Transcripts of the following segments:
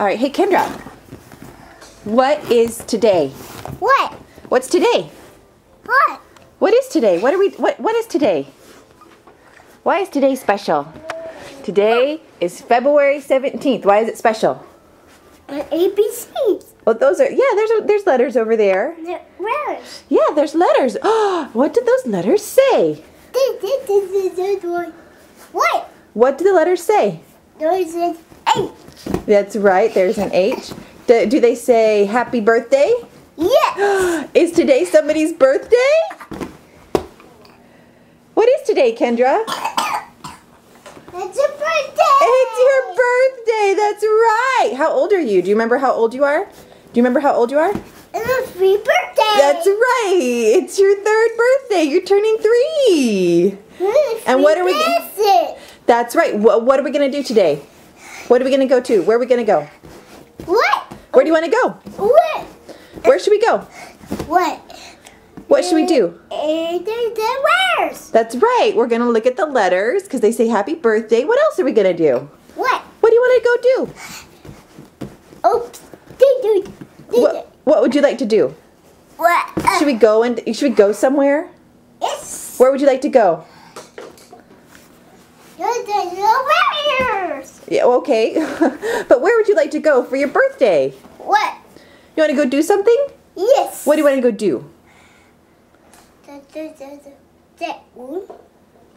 All right, hey Kendra. What is today? What? What's today? What? What is today? What are we what what is today? Why is today special? Today is February 17th. Why is it special? An ABC. Well, those are yeah, there's there's letters over there. The rose. Yeah, there's letters. Oh, what did those letters say? What? What do the letters say? An eight. That's right. There's an H. Do, do they say happy birthday? Yes. Is today somebody's birthday? What is today, Kendra? It's a birthday. It's your birthday. That's right. How old are you? Do you remember how old you are? Do you remember how old you are? It's a free birthday. That's right. It's your third birthday. You're turning three. It's And what are we-. That's right. What, what are we going to do today? What are we going to go to? Where are we going to go? What? Where do you want to go? What? Where should we go? What? What should we do? And the where's? That's right. We're going to look at the letters because they say happy birthday. What else are we going to do? What? What do you want to go do? Oops. Did What, what would you like to do? What? Uh, Should we go and should we go somewhere? Yes. Where would you like to go? There's the where's? Yeah, okay. but where would you like to go for your birthday? What? You want to go do something? Yes. What do you want to go do? That one.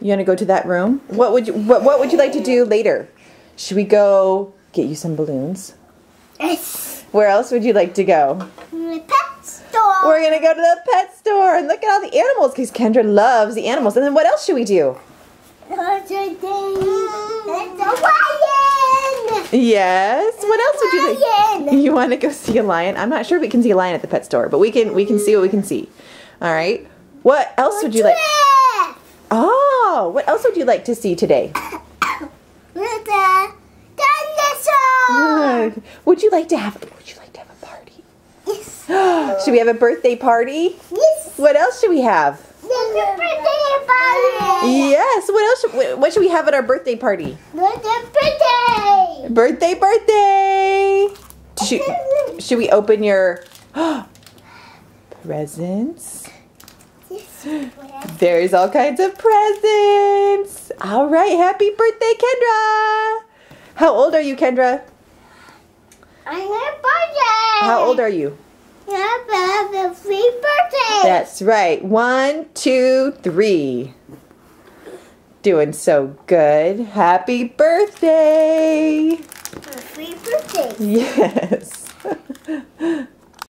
You want to go to that room? What would you what, what would you like to do later? Should we go get you some balloons? Yes. Where else would you like to go? Mm, the pet store. We're gonna go to the pet store and look at all the animals because Kendra loves the animals. And then what else should we do? There's a thing. There's a lion. Yes. What else would you like? Lion. You want to go see a lion? I'm not sure we can see a lion at the pet store, but we can we can see what we can see. All right. What else would you like? Oh, what else would you like to see today? Dinosaur. Would you like to have Would you like to have a party? Yes. should we have a birthday party? Yes. What else should we have? A birthday party. Yes. What else? Should, what should we have at our birthday party? Birthday. Birthday, birthday. Should, should we open your presents? There's all kinds of presents. All right. Happy birthday, Kendra. How old are you, Kendra? I'm a birthday. How old are you? I have a free birthday. That's right. One, two, three doing so good. Happy birthday! Happy birthday! Yes.